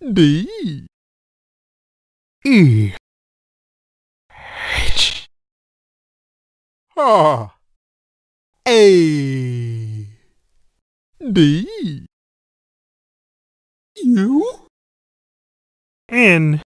D. E. H. A. A. D. U. N.